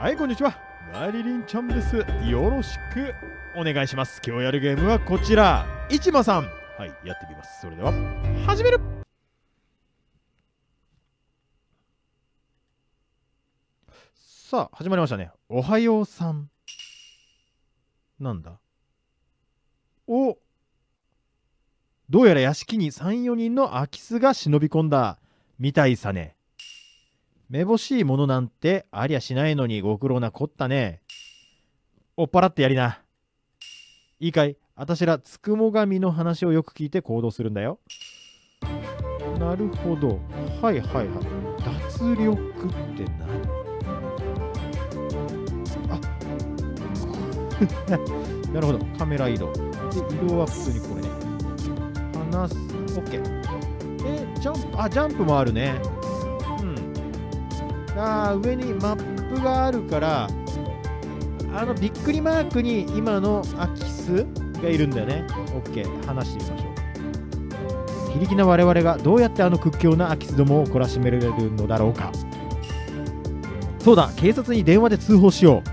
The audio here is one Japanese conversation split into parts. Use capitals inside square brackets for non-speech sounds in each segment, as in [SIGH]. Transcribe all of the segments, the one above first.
はい、こんにちは。マリリンちゃんです。よろしくお願いします。今日やるゲームはこちら。市間さん。はい、やってみます。それでは、始めるさあ、始まりましたね。おはようさん。なんだ？おどうやら屋敷に3、4人の空き巣が忍び込んだみたいさね。めぼしいものなんてありゃしないのにご苦労なこったね。追っ払ってやりな。いいかい？あたしらつくも神の話をよく聞いて行動するんだよ。なるほど。はいはいはい。脱力って何？あ [LAUGHS] なるほど。カメラ移動。で、移動は普通にこれね。離す。OK。え、ジャンプ、あ、ジャンプもあるね。あ上にマップがあるから、あのびっくりマークに今の空き巣がいるんだよね。OK。話してみましょう。非力な我々がどうやってあの屈強な空き巣どもを懲らしめられるのだろうか。そうだ、警察に電話で通報しよう。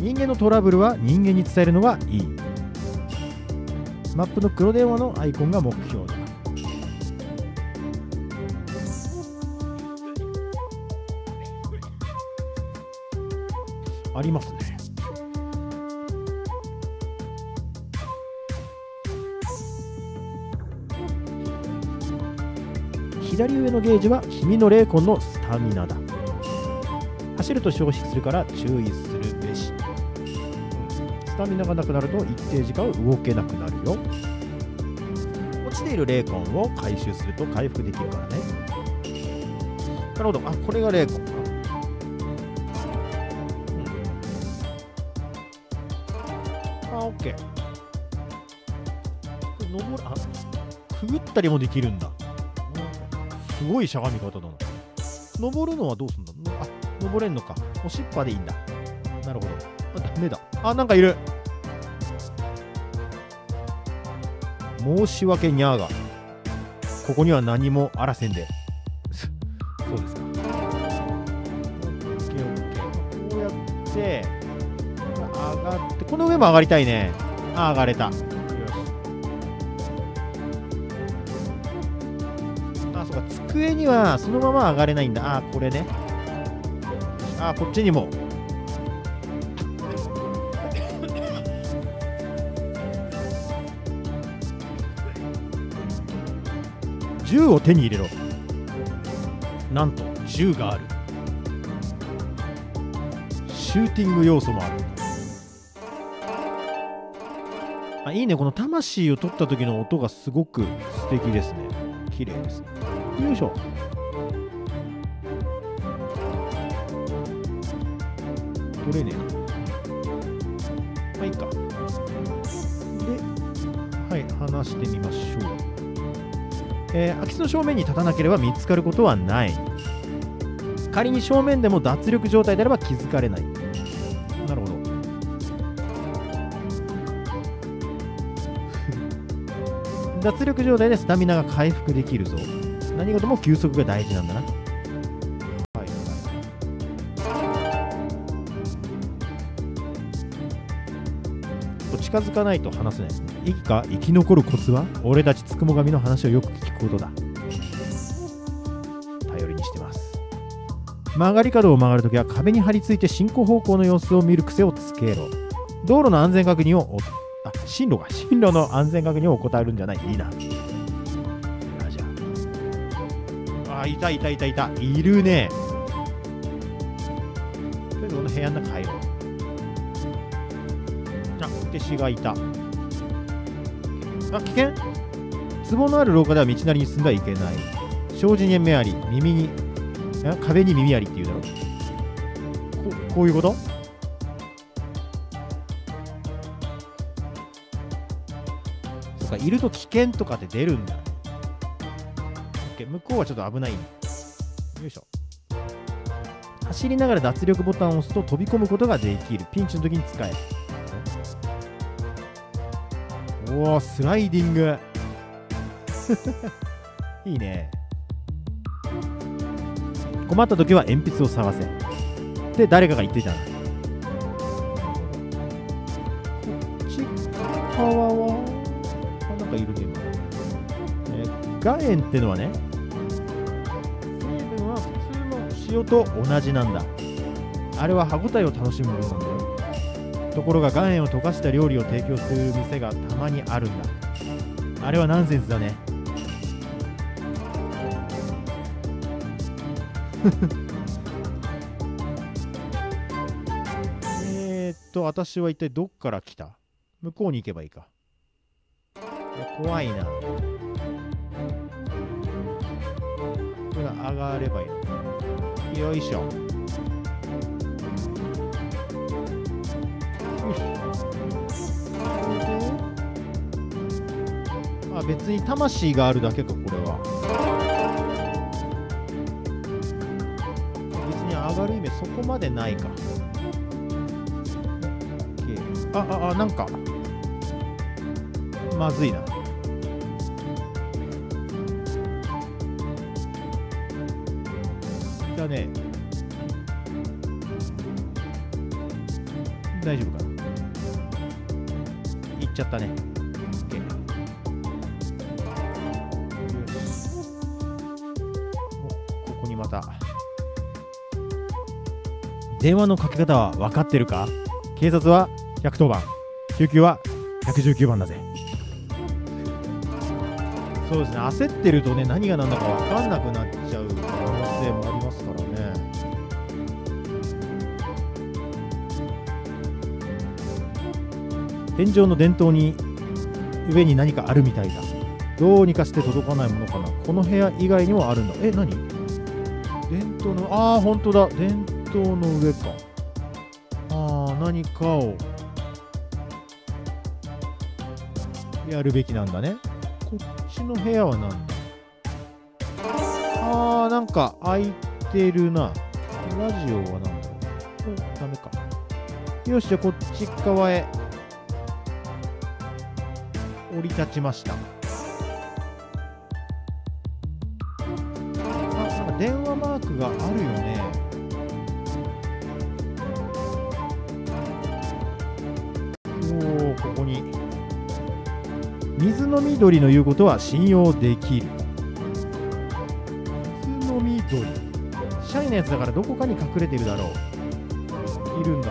人間のトラブルは人間に伝えるのがいい。マップの黒電話のアイコンが目標だ。ありますね。左上のゲージは君の霊魂のスタミナだ。走ると消費するから注意するべし。スタミナがなくなると一定時間動けなくなるよ。落ちている霊魂を回収すると回復できるからね。なるほど。あ、これが霊魂ったりもできるんだ。すごいしゃがみ方だな。登るのはどうすんだ？のあ、登れんのか。押しっぱでいいんだ。なるほど。あ、ダメだ。あ、なんかいる。申し訳にゃーが。ここには何もあらせんで。そうですか。こうやって、上がって、この上も上がりたいね。あ、上がれた。か。机にはそのまま上がれないんだ。ああ、これね。あ、こっちにも。銃を手に入れろ。なんと、銃がある。シューティング要素もある。あ、いいね。この魂を取った時の音がすごく素敵ですね。綺麗ですね。よいしょ。取れねえな。まあいいか。で、はい、話してみましょう。えー空き巣の正面に立たなければ見つかることはない。仮に正面でも脱力状態であれば気づかれない。なるほど。[LAUGHS] 脱力状態でスタミナが回復できるぞ。何事も休息が大事なんだな。はい。近づかないと話せないですね。生きか生き残るコツは俺たちつくも神の話をよく聞くことだ。頼りにしてます。曲がり角を曲がるときは壁に張り付いて進行方向の様子を見る癖をつけろ。道路の安全確認をお、あ、進路が、進路の安全確認を怠るんじゃない。いいな。いたいたいたいた。いるね。とりあえずこの部屋の中入ろう。あ、手しがいた。あ、危険壺のある廊下では道なりに進んではいけない。障子に目あり、耳に、壁に耳ありって言うだろここういうこと？そうか、いると危険とかって出るんだ。向こうはちょっと危ない。よいしょ。走りながら脱力ボタンを押すと飛び込むことができる。ピンチの時に使える。おお、スライディング。[LAUGHS] いいね。困った時は鉛筆を探せ。って誰かが言ってたなこっち側はあなんかいるね今えー岩塩ってのはね塩と同じなんだ。あれは歯ごたえを楽しむものなんだよ。ところが岩塩を溶かした料理を提供する店がたまにあるんだ。あれはナンセンスだね。えっと私は一体どっから来た？向こうに行けばいいか。い怖いな。れが上がればいいのよいしょ。あ別に魂があるだけかこれは。別に上がる意味そこまでないか。あああなんか。まずいな。だね大丈夫かな？行っちゃったね。OK ここにまた。電話のかけ方は分かってるか？警察は110番。救急は119番だぜ。そうですね。焦ってるとね何が何だか分かんなくなっちゃう可能性もあり天井の電灯に上に何かあるみたいだ。どうにかして届かないものかな。この部屋以外にもあるんだ。え何？電灯のああ本当だ。電灯の上か。ああ何かをやるべきなんだね。こっちの部屋は何だ？あーなんか開いてるな。ラジオは何だ？ろうダメか。よしじゃあこっち側へ。降り立ちました。電話マークがあるよね。おおここに。水の緑の言うことは信用できる。水の緑。シャイなやつだからどこかに隠れてるだろう。いるんだ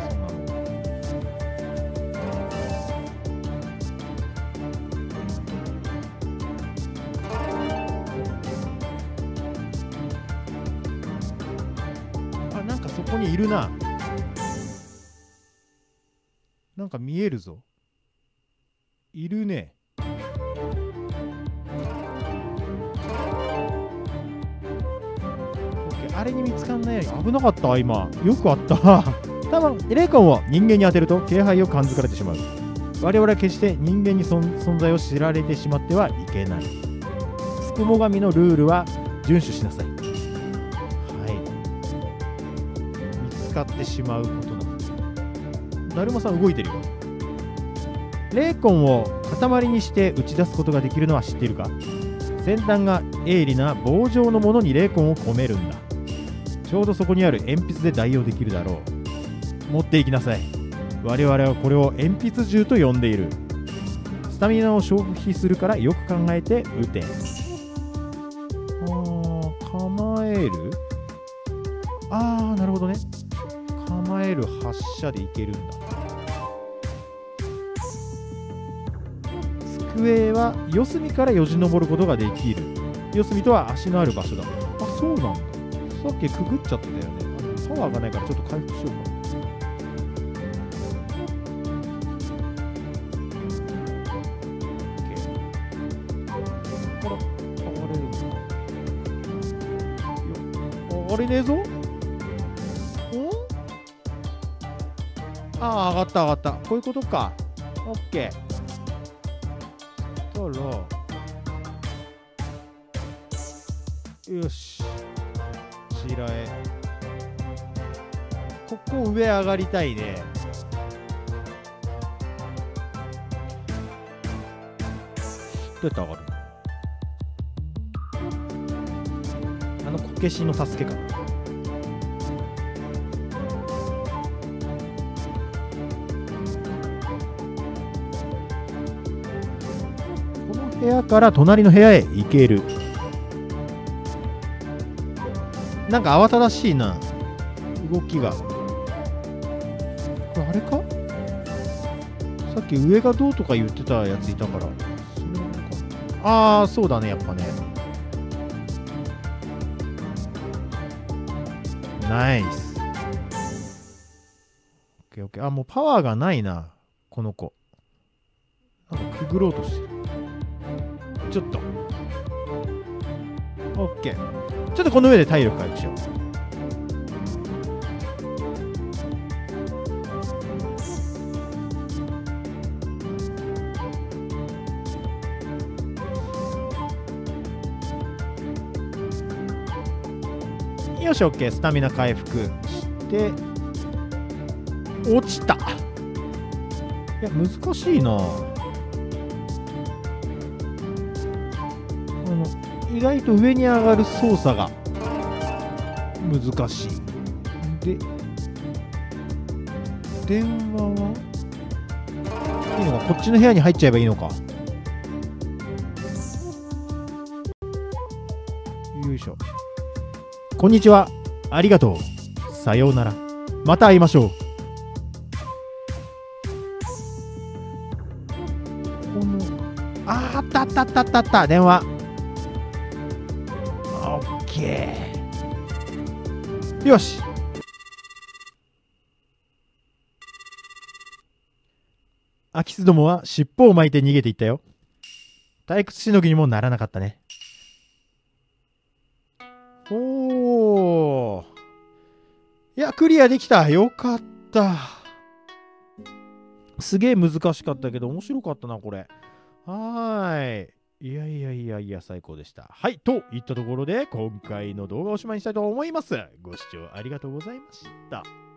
なんか見えるぞ。いるね。あれに見つかんないように危なかった今。よくあった。[LAUGHS] 多分霊魂を人間に当てると気配を感づかれてしまう。我々は決して人間に存在を知られてしまってはいけない。つくも神のルールは遵守しなさい。はい。見つかってしまうことなんですだるまさん動いてるよ。霊魂を塊にして打ち出すことができるのは知っているか？先端が鋭利な棒状のものに霊魂を込めるんだ。ちょうどそこにある鉛筆で代用できるだろう。持っていきなさい。我々はこれを鉛筆銃と呼んでいる。スタミナを消費するからよく考えて撃て。あ構える？あーなるほどね。構える発射でいけるんだ。机は四隅からよじ登ることができる。四隅とは足のある場所だ。あそうなんだ。さっきくぐっちゃったよね。パワーがないからちょっと回復しようか。あれるんだ。よ上がれねえぞ。んああ上がった上がった。こういうことか。オッケー。したらよし。こちらへここ上上がりたいね。どうやって上がるの？あのこけしの助けか部屋から隣の部屋へ行ける。なんか慌ただしいな。動きが。これあれか？さっき上がどうとか言ってたやついたから。ああそうだねやっぱね。ナイス。オッケーオッケー。あもうパワーがないなこの子。なんかくぐろうとしてる。ちょっと。オッケー。ちょっとこの上で体力回復しようよし OK スタミナ回復して。落ちた。いや難しいな。意外と上に上がる操作が難しいで電話は？いいのかこっちの部屋に入っちゃえばいいのかよいしょこんにちは。ありがとう。さようなら。また会いましょう。このああったあったあったあった電話。ケー。よし。空き巣どもは尻尾を巻いて逃げていったよ。退屈しのぎにもならなかったね。おー。いや、クリアできた。よかった。すげえ難しかったけど、面白かったな、これ。はーい。いやいやいやいや、最高でした。はい。といったところで、今回の動画をおしまいにしたいと思います。ご視聴ありがとうございました。